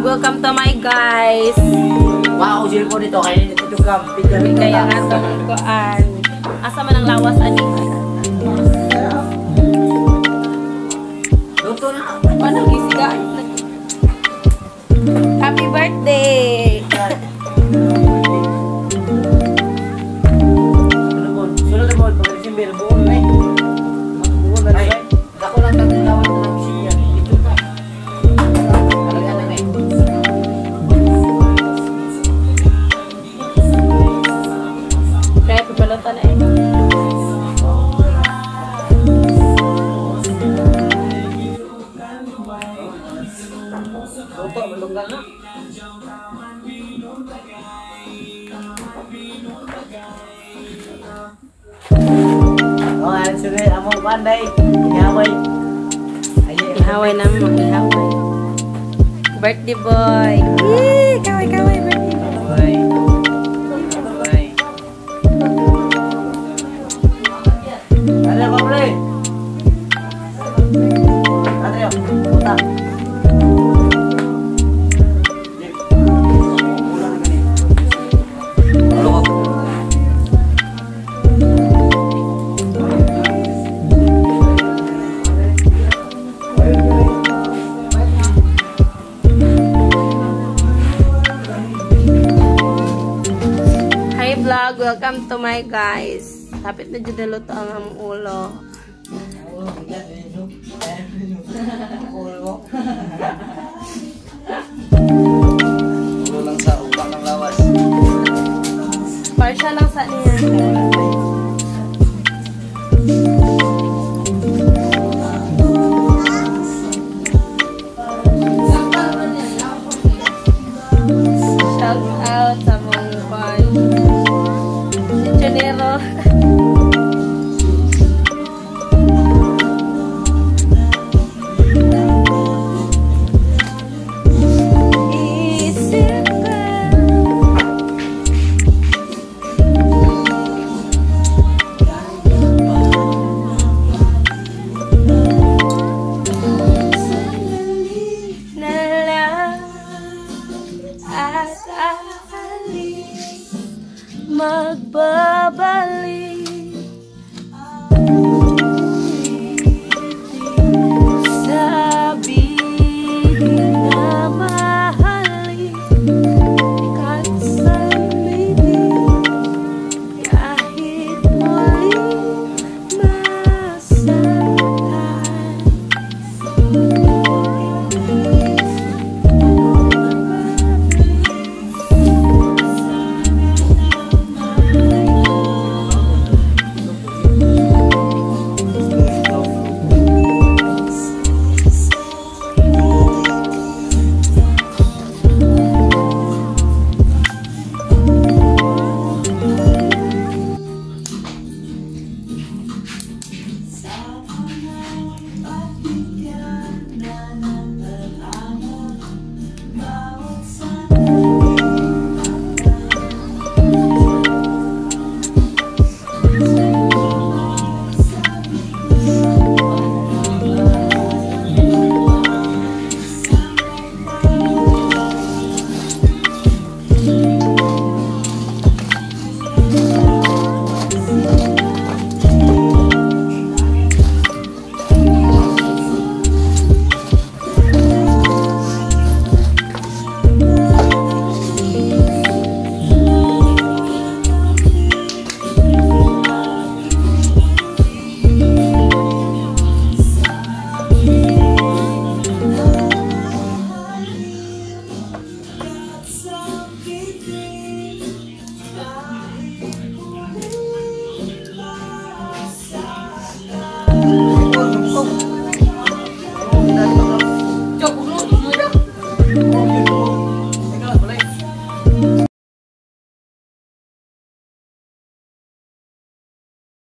Welcome to my guys. Wow, sila po dito. Kaya dito yung camping. Kaya nga to ng kuan. Asa man ang lawas ani? Luto na. Ano gisiga? Happy birthday. Sunod na po. Pag December, buon na eh. Buon na eh. Ako lang ang lawan na lang siya. Dito ka. Talaga na eh. Kaya pipulutan na eh. Luto, malunggan na. Oh, ano sunod? Among panday. Ihaway. Ihaway na mo, ihaway. Birthday boy. Yee, welcome to my guys. Tapit na dyan luto ang among ulo. Ulo lang sa upang ng lawas. Partial lang sa niya. kembali.